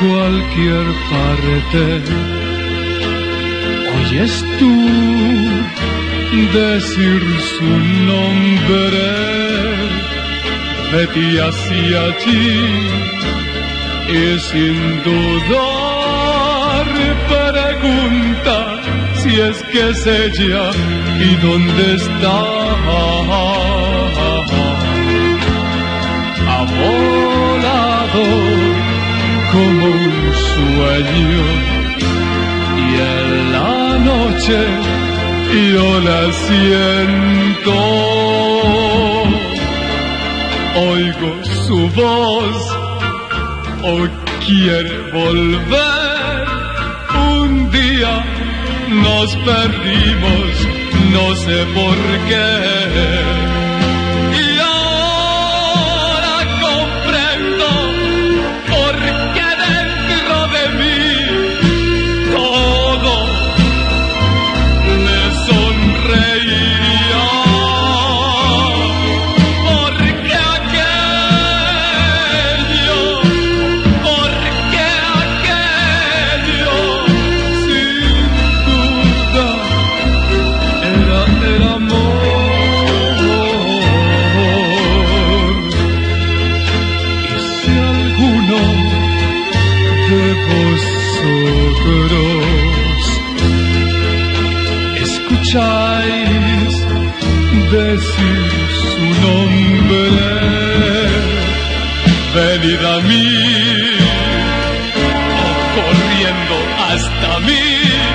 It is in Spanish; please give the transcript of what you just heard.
cualquier parte. Oyes tú decir su nombre, vete hacia allí y sin dudar pregunta si es que es ella y dónde está. Como un sueño y en la noche yo la siento. Oigo su voz o quiere volver un día nos perdimos, no sé por qué. Escucháis decir su nombre, venid a mí, corriendo hasta mí.